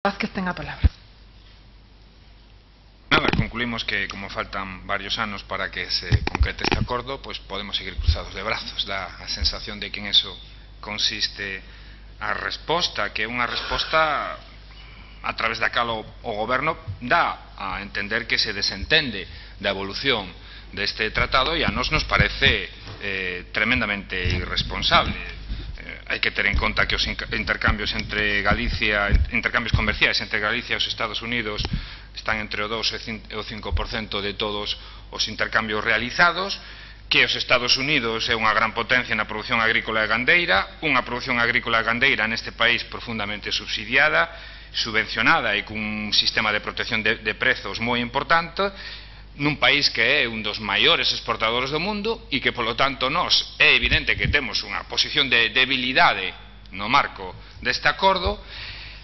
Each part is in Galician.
Vázquez ten a palabra. Nada, concluimos que como faltan varios anos para que se concrete este acordo, pois podemos seguir cruzados de brazos. Dá a sensación de que en eso consiste a resposta, que é unha resposta a través da cal o, o goberno dá a entender que se desentende da evolución deste tratado e a nos nos parece eh, tremendamente irresponsable hai que ter en conta que os intercambios entre Galicia, intercambios comerciais entre Galicia e os Estados Unidos están entre o 2 e o 5% de todos os intercambios realizados, que os Estados Unidos é unha gran potencia na produción agrícola e gandeira, unha produción agrícola e gandeira neste país profundamente subsidiada, subvencionada e cun sistema de protección de, de prezos moi importante, nun país que é un dos maiores exportadores do mundo e que, polo tanto, nós é evidente que temos unha posición de debilidade no marco deste acordo,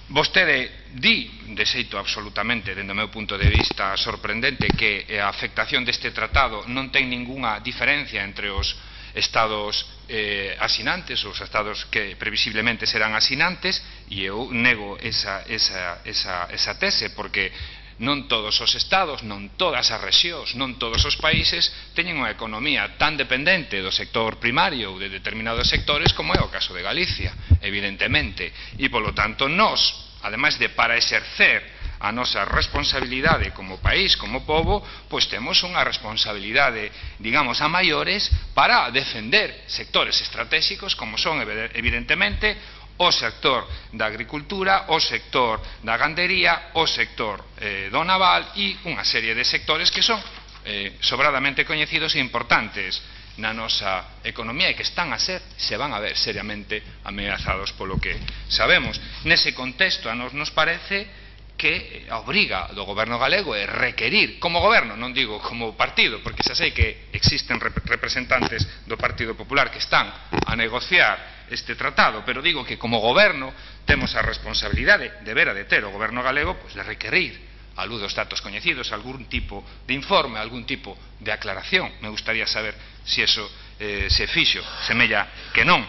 Vostede di, de xeito absolutamente, dende o meu punto de vista sorprendente, que a afectación deste tratado non ten ningunha diferencia entre os estados eh, asinantes, os estados que previsiblemente serán asinantes, e eu nego esa, esa, esa, esa tese, porque Non todos os estados, non todas as rexións, non todos os países teñen unha economía tan dependente do sector primario ou de determinados sectores como é o caso de Galicia, evidentemente. E, polo tanto, nós, ademais de para exercer a nosa responsabilidade como país, como povo, pois temos unha responsabilidade, digamos, a maiores para defender sectores estratégicos como son, evidentemente, o sector da agricultura, o sector da gandería, o sector eh, do naval e unha serie de sectores que son eh, sobradamente coñecidos e importantes na nosa economía e que están a ser, se van a ver seriamente ameazados polo que sabemos. Nese contexto a nos nos parece que obriga do goberno galego é requerir como goberno, non digo como partido porque xa sei que existen rep representantes do Partido Popular que están a negociar este tratado pero digo que como goberno temos a responsabilidade de vera de ter o goberno galego pois, de requerir a luz dos datos coñecidos algún tipo de informe, algún tipo de aclaración. Me gustaría saber se si eso eh, se fixo semella que non.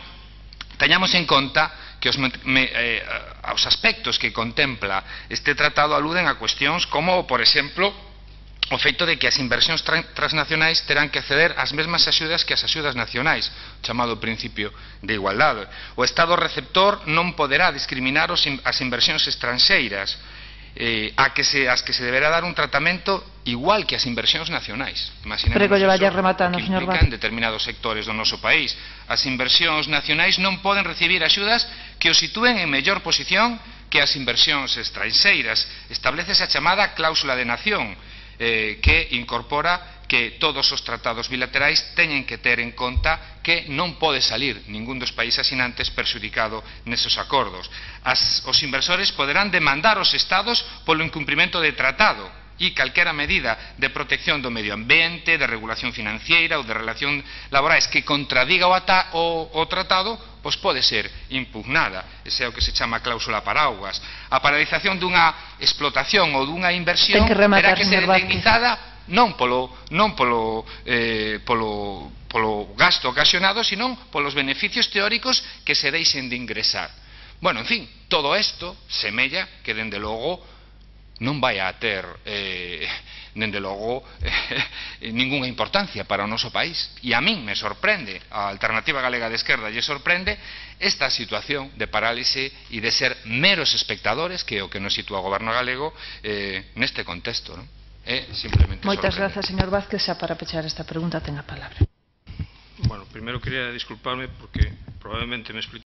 Teñamos en conta que os, me, eh, aos aspectos que contempla este tratado aluden a cuestións como, por exemplo, o feito de que as inversións transnacionais terán que acceder ás mesmas axudas que as axudas nacionais, chamado principio de igualdade. O Estado receptor non poderá discriminar os, as inversións estranxeiras, eh, a que se, as que se deberá dar un tratamento igual que as inversións nacionais. Imaginemos Prego eso, vaya rematando, que implican determinados sectores do noso país. As inversións nacionais non poden recibir axudas que o sitúen en mellor posición que as inversións estranxeiras. Establecese a chamada cláusula de nación, eh, que incorpora que todos os tratados bilaterais teñen que ter en conta que non pode salir ningún dos países asinantes perxudicado nesos acordos. As, os inversores poderán demandar os estados polo incumprimento de tratado e calquera medida de protección do medio ambiente, de regulación financiera ou de relación laborais que contradiga o, ata, o, o tratado pois pode ser impugnada. Ese é o que se chama cláusula paraguas. A paralización dunha explotación ou dunha inversión que rematar, terá que ser indemnizada non polo, non polo, eh, polo, polo gasto ocasionado, senón polos beneficios teóricos que se deixen de ingresar. Bueno, en fin, todo isto semella que, dende logo, non vai a ter eh, dende logo eh, ningunha importancia para o noso país. E a min me sorprende a alternativa galega de esquerda lle sorprende esta situación de parálise e de ser meros espectadores que é o que nos sitúa o goberno galego eh, neste contexto non? é simplemente Moitas grazas, señor Vázquez, xa para pechar esta pregunta ten a palabra. Bueno, primero quería disculparme porque probablemente me expliqué